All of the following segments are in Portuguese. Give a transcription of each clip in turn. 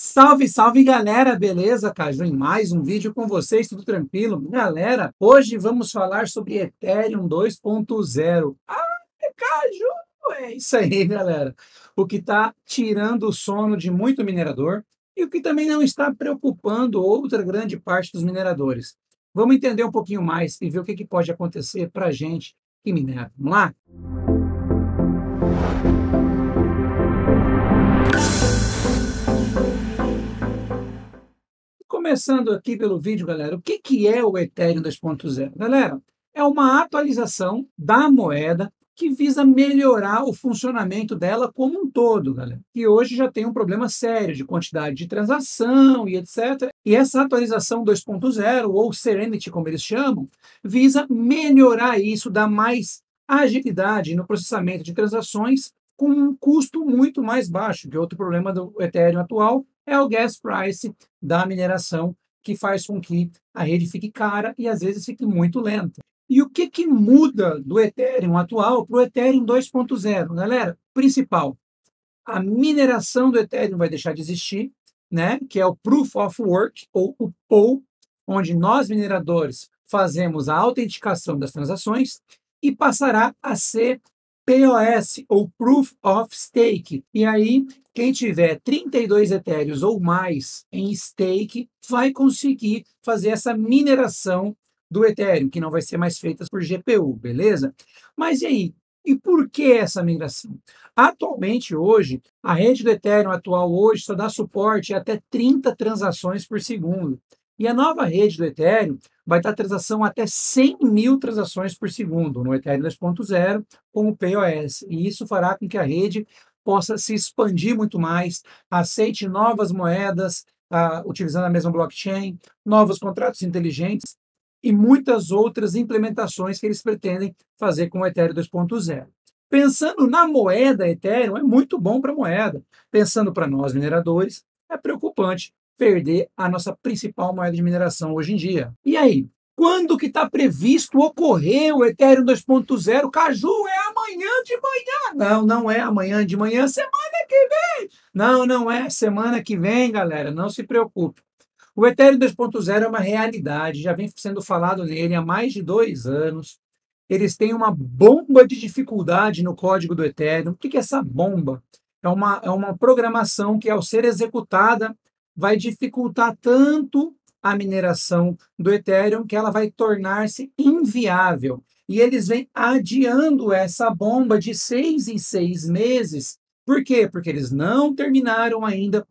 Salve, salve galera, beleza? Caju em mais um vídeo com vocês, tudo tranquilo? Galera, hoje vamos falar sobre Ethereum 2.0. Ah, Caju! É isso aí, galera. O que está tirando o sono de muito minerador e o que também não está preocupando outra grande parte dos mineradores. Vamos entender um pouquinho mais e ver o que, que pode acontecer para gente que minera. Vamos lá? Começando aqui pelo vídeo, galera, o que, que é o Ethereum 2.0? Galera, é uma atualização da moeda que visa melhorar o funcionamento dela como um todo, galera. E hoje já tem um problema sério de quantidade de transação e etc. E essa atualização 2.0, ou Serenity, como eles chamam, visa melhorar isso, dar mais agilidade no processamento de transações com um custo muito mais baixo, que outro problema do Ethereum atual é o gas price da mineração, que faz com que a rede fique cara e às vezes fique muito lenta. E o que, que muda do Ethereum atual para o Ethereum 2.0? Galera, principal, a mineração do Ethereum vai deixar de existir, né? que é o Proof of Work, ou o POW, onde nós, mineradores, fazemos a autenticação das transações, e passará a ser POS, ou Proof of Stake. E aí, quem tiver 32 etéreos ou mais em stake vai conseguir fazer essa mineração do Ethereum, que não vai ser mais feita por GPU, beleza? Mas e aí? E por que essa migração? Atualmente, hoje, a rede do Ethereum atual hoje só dá suporte a até 30 transações por segundo. E a nova rede do Ethereum vai dar transação até 100 mil transações por segundo no Ethereum 2.0 com o POS. E isso fará com que a rede possa se expandir muito mais, aceite novas moedas, uh, utilizando a mesma blockchain, novos contratos inteligentes e muitas outras implementações que eles pretendem fazer com o Ethereum 2.0. Pensando na moeda Ethereum, é muito bom para a moeda. Pensando para nós mineradores, é preocupante perder a nossa principal moeda de mineração hoje em dia. E aí? Quando que está previsto ocorrer o Ethereum 2.0? Caju, é amanhã de manhã. Não, não é amanhã de manhã, semana que vem. Não, não é semana que vem, galera. Não se preocupe. O Ethereum 2.0 é uma realidade, já vem sendo falado nele há mais de dois anos. Eles têm uma bomba de dificuldade no código do Ethereum. O que é essa bomba? É uma, é uma programação que, ao ser executada, vai dificultar tanto a mineração do Ethereum que ela vai tornar-se inviável. E eles vêm adiando essa bomba de seis em seis meses. Por quê? Porque eles não terminaram ainda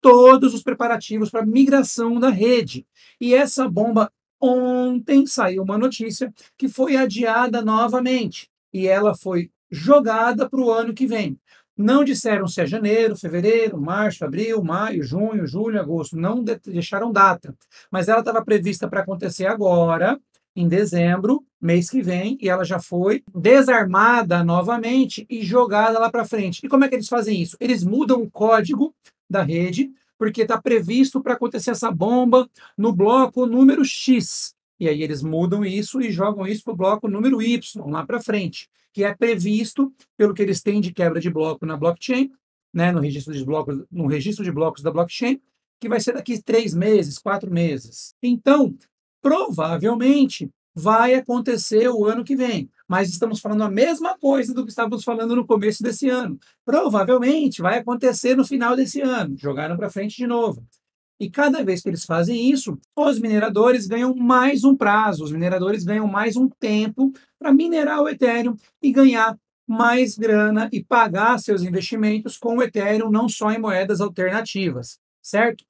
todos os preparativos para migração da rede. E essa bomba, ontem saiu uma notícia que foi adiada novamente e ela foi jogada para o ano que vem. Não disseram se é janeiro, fevereiro, março, abril, maio, junho, julho, agosto. Não deixaram data. Mas ela estava prevista para acontecer agora, em dezembro, mês que vem, e ela já foi desarmada novamente e jogada lá para frente. E como é que eles fazem isso? Eles mudam o código da rede, porque está previsto para acontecer essa bomba no bloco número X. E aí eles mudam isso e jogam isso para o bloco número Y, lá para frente, que é previsto pelo que eles têm de quebra de bloco na blockchain, né, no registro de blocos, no registro de blocos da blockchain, que vai ser daqui três meses, quatro meses. Então, provavelmente vai acontecer o ano que vem mas estamos falando a mesma coisa do que estávamos falando no começo desse ano. Provavelmente vai acontecer no final desse ano. Jogaram para frente de novo. E cada vez que eles fazem isso, os mineradores ganham mais um prazo, os mineradores ganham mais um tempo para minerar o Ethereum e ganhar mais grana e pagar seus investimentos com o Ethereum, não só em moedas alternativas, certo?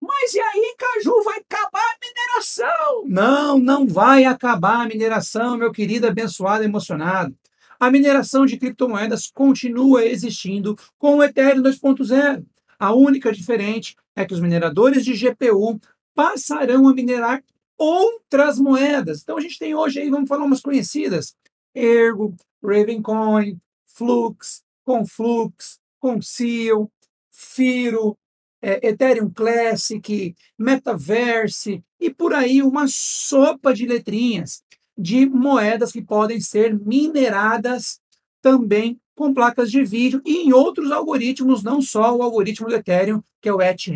Mas e aí, Caju, vai acabar a mineração? Não, não vai acabar a mineração, meu querido abençoado emocionado. A mineração de criptomoedas continua existindo com o Ethereum 2.0. A única diferente é que os mineradores de GPU passarão a minerar outras moedas. Então a gente tem hoje aí, vamos falar umas conhecidas: Ergo, Ravencoin, Flux, Conflux, Conceal, Firo, é, Ethereum Classic, Metaverse e por aí uma sopa de letrinhas de moedas que podem ser mineradas também com placas de vídeo e em outros algoritmos, não só o algoritmo do Ethereum, que é o ETH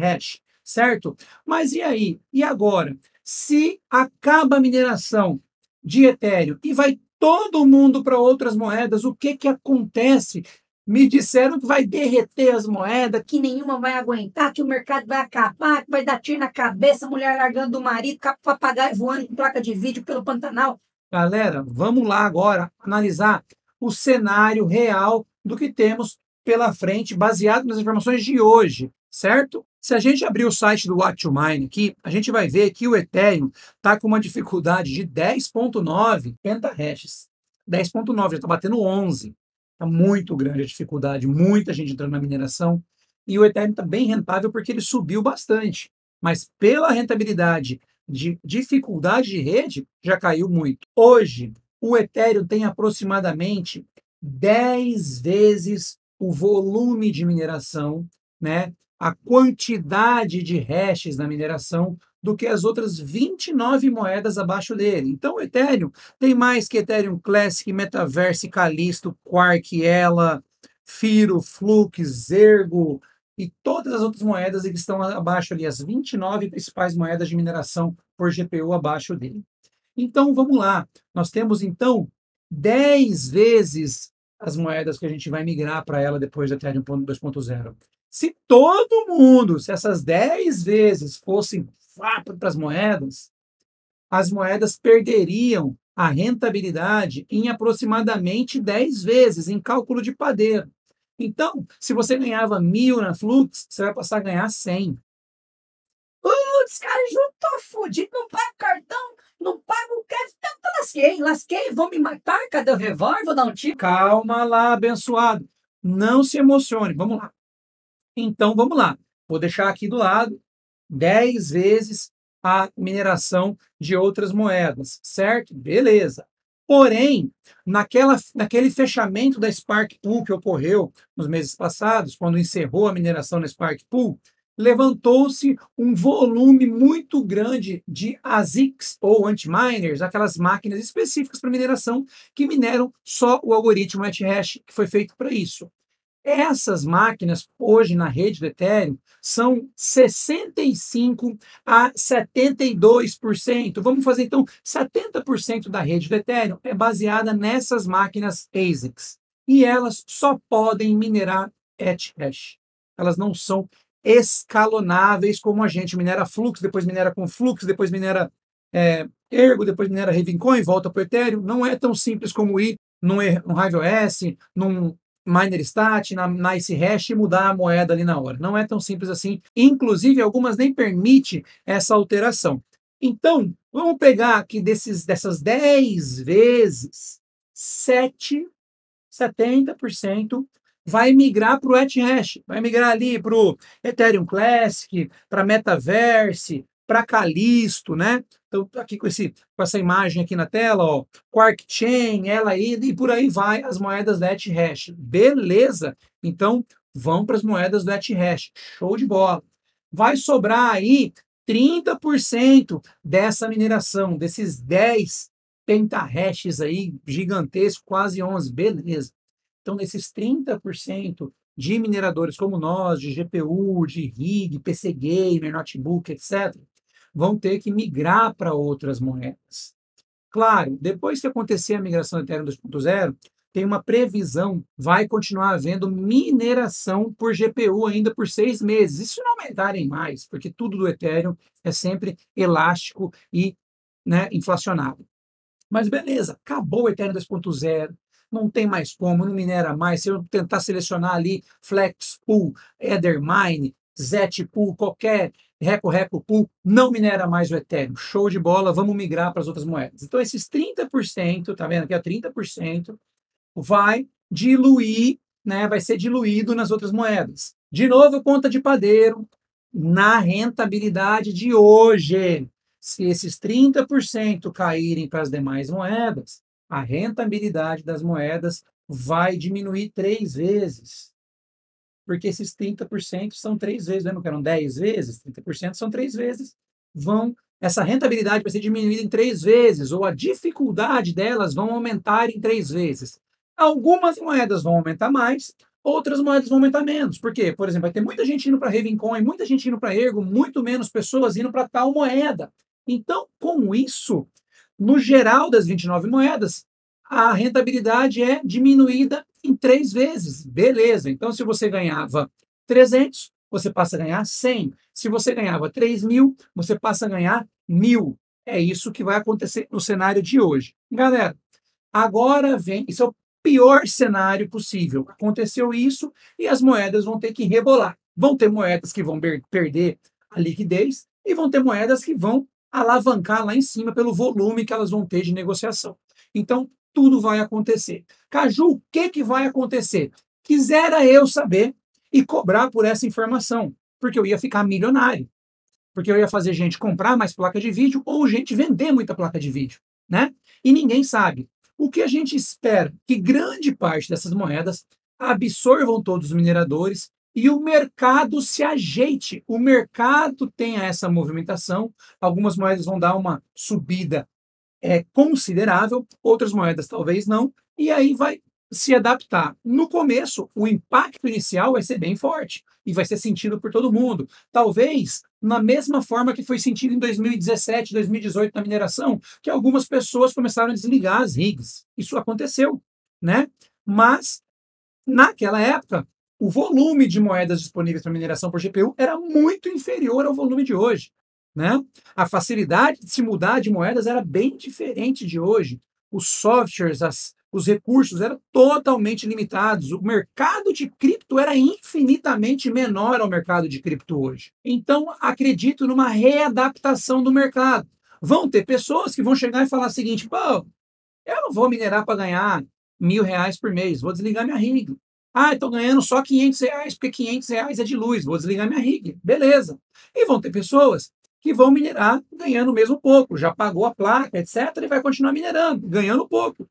certo? Mas e aí? E agora? Se acaba a mineração de Ethereum e vai todo mundo para outras moedas, o que, que acontece? Me disseram que vai derreter as moedas, que nenhuma vai aguentar, que o mercado vai acabar, que vai dar tiro na cabeça, mulher largando o marido, papagaio voando com placa de vídeo pelo Pantanal. Galera, vamos lá agora analisar o cenário real do que temos pela frente, baseado nas informações de hoje, certo? Se a gente abrir o site do What Mine aqui, a gente vai ver que o Ethereum está com uma dificuldade de 10.9 pentahashes. 10.9, já está batendo 11. Está muito grande a dificuldade, muita gente entrando na mineração. E o Ethereum está bem rentável porque ele subiu bastante. Mas pela rentabilidade de dificuldade de rede, já caiu muito. Hoje, o Ethereum tem aproximadamente 10 vezes o volume de mineração, né? a quantidade de hashes na mineração do que as outras 29 moedas abaixo dele. Então, o Ethereum tem mais que Ethereum Classic, Metaverse, Callisto, Quark, Ela, Firo, Flux, Zergo e todas as outras moedas que estão abaixo ali, as 29 principais moedas de mineração por GPU abaixo dele. Então, vamos lá. Nós temos, então, 10 vezes as moedas que a gente vai migrar para ela depois do Ethereum 2.0. Se todo mundo, se essas 10 vezes fossem para as moedas, as moedas perderiam a rentabilidade em aproximadamente 10 vezes em cálculo de padeiro. Então, se você ganhava mil na Flux, você vai passar a ganhar 100. Putz, cara, eu tô fudido, não pago cartão, não pago o crédito, então lasquei, lasquei, vou me matar, cadê o revólver, vou dar um tiro? Calma lá, abençoado. Não se emocione, vamos lá. Então, vamos lá. Vou deixar aqui do lado 10 vezes a mineração de outras moedas, certo? Beleza. Porém, naquela, naquele fechamento da Spark Pool que ocorreu nos meses passados, quando encerrou a mineração na Spark Pool, levantou-se um volume muito grande de ASICs ou anti-miners, aquelas máquinas específicas para mineração que mineram só o algoritmo hash que foi feito para isso. Essas máquinas, hoje na rede do Ethereum, são 65% a 72%. Vamos fazer então 70% da rede do Ethereum é baseada nessas máquinas ASICs. E elas só podem minerar hash. Elas não são escalonáveis como a gente minera Flux, depois minera com Flux, depois minera é, Ergo, depois minera Ravencoin, volta para o Ethereum. Não é tão simples como ir num, num Hive OS, num MinerStat, na Nice Hash e mudar a moeda ali na hora. Não é tão simples assim. Inclusive, algumas nem permite essa alteração. Então, vamos pegar aqui desses, dessas 10 vezes, 7, 70% vai migrar para o ETH, vai migrar ali para o Ethereum Classic, para Metaverse, para Calisto, né? Então, aqui com, esse, com essa imagem aqui na tela, ó, Quark Chain, ela aí, e por aí vai as moedas da Hash. Beleza? Então, vão para as moedas do Hash. Show de bola. Vai sobrar aí 30% dessa mineração, desses 10 pentahashes aí, gigantescos, quase 11. Beleza. Então, desses 30% de mineradores como nós, de GPU, de RIG, PC Gamer, notebook, etc., vão ter que migrar para outras moedas. Claro, depois que acontecer a migração do Ethereum 2.0, tem uma previsão, vai continuar havendo mineração por GPU ainda por seis meses. E se não aumentarem mais, porque tudo do Ethereum é sempre elástico e né, inflacionado. Mas beleza, acabou o Ethereum 2.0, não tem mais como, não minera mais. Se eu tentar selecionar ali Flex Pool, Ethermine, Zet Pool, qualquer Reco Reco Pool, não minera mais o Ethereum. Show de bola, vamos migrar para as outras moedas. Então, esses 30%, tá vendo aqui, a 30%, vai diluir, né, vai ser diluído nas outras moedas. De novo, conta de padeiro na rentabilidade de hoje. Se esses 30% caírem para as demais moedas, a rentabilidade das moedas vai diminuir três vezes porque esses 30% são três vezes, lembra que eram 10 vezes? 30% são três vezes, vão, essa rentabilidade vai ser diminuída em três vezes, ou a dificuldade delas vão aumentar em três vezes. Algumas moedas vão aumentar mais, outras moedas vão aumentar menos. Por quê? Por exemplo, vai ter muita gente indo para Ravencoin, muita gente indo para Ergo, muito menos pessoas indo para tal moeda. Então, com isso, no geral das 29 moedas, a rentabilidade é diminuída em três vezes. Beleza. Então, se você ganhava 300, você passa a ganhar 100. Se você ganhava 3 mil, você passa a ganhar mil. É isso que vai acontecer no cenário de hoje. Galera, agora vem. Isso é o pior cenário possível. Aconteceu isso e as moedas vão ter que rebolar. Vão ter moedas que vão perder a liquidez e vão ter moedas que vão alavancar lá em cima pelo volume que elas vão ter de negociação. Então, tudo vai acontecer. Caju, o que, que vai acontecer? Quisera eu saber e cobrar por essa informação, porque eu ia ficar milionário. Porque eu ia fazer gente comprar mais placa de vídeo ou gente vender muita placa de vídeo, né? E ninguém sabe. O que a gente espera? Que grande parte dessas moedas absorvam todos os mineradores e o mercado se ajeite, o mercado tenha essa movimentação. Algumas moedas vão dar uma subida é, considerável, outras moedas talvez não, e aí vai se adaptar. No começo, o impacto inicial vai ser bem forte e vai ser sentido por todo mundo. Talvez na mesma forma que foi sentido em 2017, 2018 na mineração, que algumas pessoas começaram a desligar as rigs. Isso aconteceu, né? Mas naquela época, o volume de moedas disponíveis para mineração por GPU era muito inferior ao volume de hoje. Né? A facilidade de se mudar de moedas era bem diferente de hoje. Os softwares, as, os recursos eram totalmente limitados. O mercado de cripto era infinitamente menor ao mercado de cripto hoje. Então, acredito numa readaptação do mercado. Vão ter pessoas que vão chegar e falar o seguinte: pô, eu não vou minerar para ganhar mil reais por mês, vou desligar minha rig. Ah, estou ganhando só 500 reais, porque 500 reais é de luz, vou desligar minha rig. Beleza. E vão ter pessoas que vão minerar ganhando mesmo pouco, já pagou a placa, etc., e vai continuar minerando, ganhando pouco.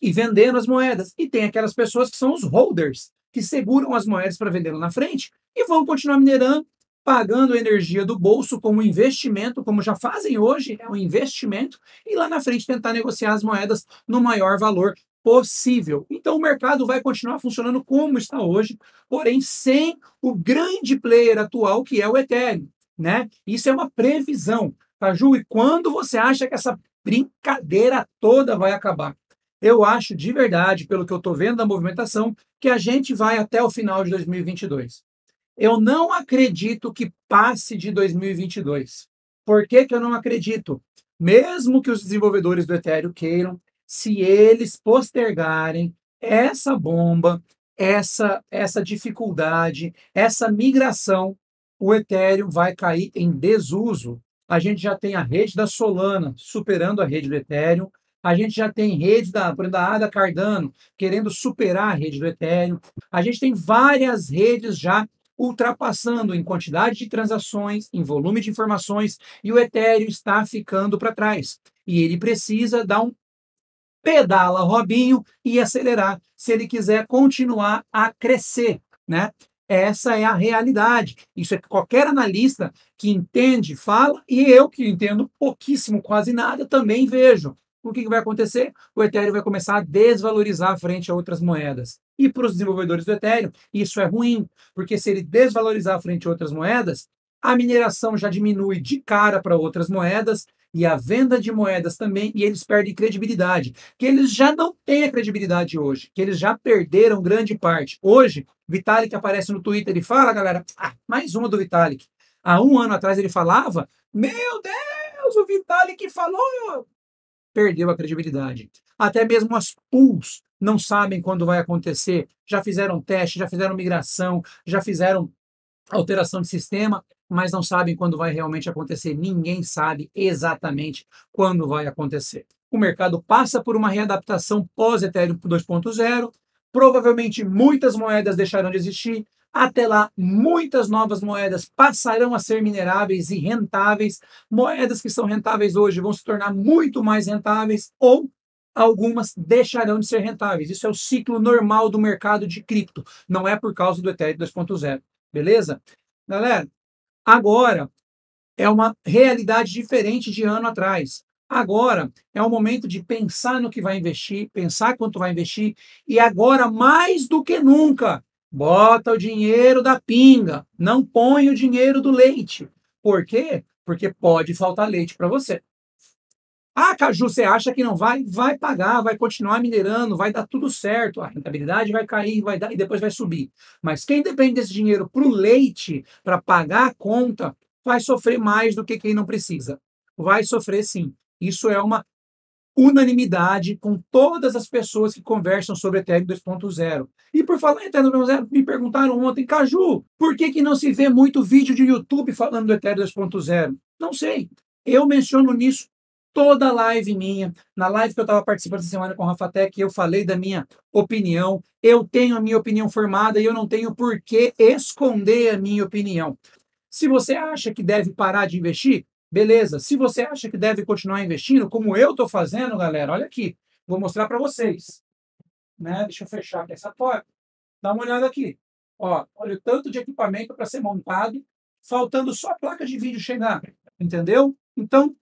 E vendendo as moedas. E tem aquelas pessoas que são os holders, que seguram as moedas para vender lá na frente e vão continuar minerando, pagando energia do bolso como investimento, como já fazem hoje, é um investimento, e lá na frente tentar negociar as moedas no maior valor possível. Então o mercado vai continuar funcionando como está hoje, porém sem o grande player atual que é o Ethereum, né? Isso é uma previsão, tá, Ju? E quando você acha que essa brincadeira toda vai acabar? Eu acho de verdade, pelo que eu estou vendo da movimentação, que a gente vai até o final de 2022. Eu não acredito que passe de 2022. Por que, que eu não acredito? Mesmo que os desenvolvedores do Ethereum queiram, se eles postergarem essa bomba, essa, essa dificuldade, essa migração, o Ethereum vai cair em desuso. A gente já tem a rede da Solana superando a rede do Ethereum, a gente já tem rede da, da Ada Cardano querendo superar a rede do Ethereum, a gente tem várias redes já ultrapassando em quantidade de transações, em volume de informações, e o Ethereum está ficando para trás. E ele precisa dar um pedala Robinho e acelerar se ele quiser continuar a crescer, né? Essa é a realidade. Isso é que qualquer analista que entende fala e eu que entendo pouquíssimo, quase nada, também vejo. O que, vai acontecer? O Ethereum vai começar a desvalorizar frente a outras moedas. E para os desenvolvedores do Ethereum, isso é ruim, porque se ele desvalorizar frente a outras moedas, a mineração já diminui de cara para outras moedas e a venda de moedas também, e eles perdem credibilidade, que eles já não têm a credibilidade hoje, que eles já perderam grande parte. Hoje, Vitalik aparece no Twitter e fala, galera, ah, mais uma do Vitalik. Há um ano atrás ele falava, meu Deus, o Vitalik falou, perdeu a credibilidade. Até mesmo as pools não sabem quando vai acontecer, já fizeram teste, já fizeram migração, já fizeram alteração de sistema, mas não sabem quando vai realmente acontecer. Ninguém sabe exatamente quando vai acontecer. O mercado passa por uma readaptação pós-Ethereum 2.0. Provavelmente muitas moedas deixarão de existir. Até lá, muitas novas moedas passarão a ser mineráveis e rentáveis. Moedas que são rentáveis hoje vão se tornar muito mais rentáveis ou algumas deixarão de ser rentáveis. Isso é o ciclo normal do mercado de cripto. Não é por causa do Ethereum 2.0. Beleza? Galera, Agora, é uma realidade diferente de ano atrás. Agora é o momento de pensar no que vai investir, pensar quanto vai investir e agora mais do que nunca, bota o dinheiro da pinga, não põe o dinheiro do leite. Por quê? Porque pode faltar leite para você. Ah, Caju, você acha que não vai? Vai pagar, vai continuar minerando, vai dar tudo certo. A rentabilidade vai cair, vai dar e depois vai subir. Mas quem depende desse dinheiro para o leite, para pagar a conta, vai sofrer mais do que quem não precisa. Vai sofrer sim. Isso é uma unanimidade com todas as pessoas que conversam sobre Ethereum 2.0. E por falar em Ethereum 2.0, me perguntaram ontem, Caju, por que, que não se vê muito vídeo de YouTube falando do Ethereum 2.0? Não sei. Eu menciono nisso toda live minha. Na live que eu estava participando essa semana com o Rafa Tech, eu falei da minha opinião. Eu tenho a minha opinião formada e eu não tenho por que esconder a minha opinião. Se você acha que deve parar de investir, beleza. Se você acha que deve continuar investindo, como eu estou fazendo, galera, olha aqui. Vou mostrar para vocês. Né? Deixa eu fechar aqui essa porta. Dá uma olhada aqui. Ó, olha o tanto de equipamento para ser montado, faltando só a placa de vídeo chegar. Entendeu? Então,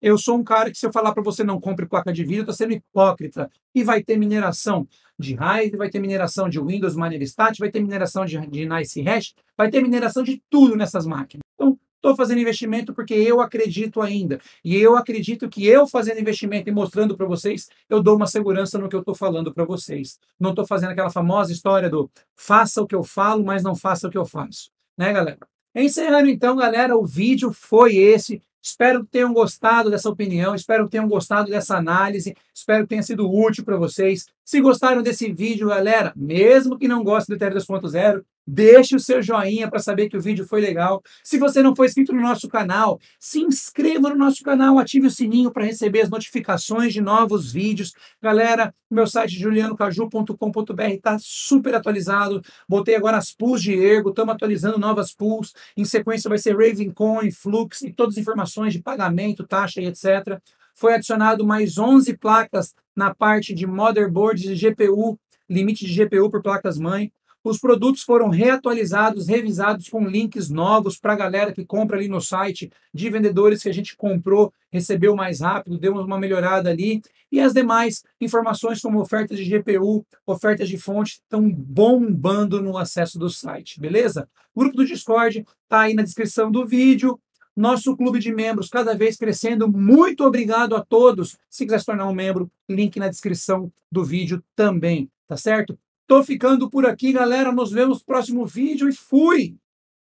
eu sou um cara que, se eu falar para você não compre placa de vídeo, está sendo hipócrita. E vai ter mineração de Hive, vai ter mineração de Windows Manifestat, vai ter mineração de, de Nice Hash, vai ter mineração de tudo nessas máquinas. Então, estou fazendo investimento porque eu acredito ainda. E eu acredito que eu fazendo investimento e mostrando para vocês, eu dou uma segurança no que eu estou falando para vocês. Não estou fazendo aquela famosa história do faça o que eu falo, mas não faça o que eu faço. Né, galera? Encerrando então, galera, o vídeo foi esse. Espero que tenham gostado dessa opinião, espero que tenham gostado dessa análise, espero que tenha sido útil para vocês. Se gostaram desse vídeo, galera, mesmo que não gostem do Ethereum 2.0, Deixe o seu joinha para saber que o vídeo foi legal. Se você não for inscrito no nosso canal, se inscreva no nosso canal, ative o sininho para receber as notificações de novos vídeos. Galera, meu site julianocaju.com.br está super atualizado. Botei agora as pools de Ergo, estamos atualizando novas pools. Em sequência vai ser Ravencoin, Flux e todas as informações de pagamento, taxa e etc. Foi adicionado mais 11 placas na parte de motherboards e GPU, limite de GPU por placas-mãe. Os produtos foram reatualizados, revisados com links novos para a galera que compra ali no site, de vendedores que a gente comprou, recebeu mais rápido, deu uma melhorada ali. E as demais informações, como ofertas de GPU, ofertas de fonte, estão bombando no acesso do site, beleza? O grupo do Discord está aí na descrição do vídeo. Nosso clube de membros cada vez crescendo. Muito obrigado a todos. Se quiser se tornar um membro, link na descrição do vídeo também, tá certo? Tô ficando por aqui, galera. Nos vemos no próximo vídeo e fui!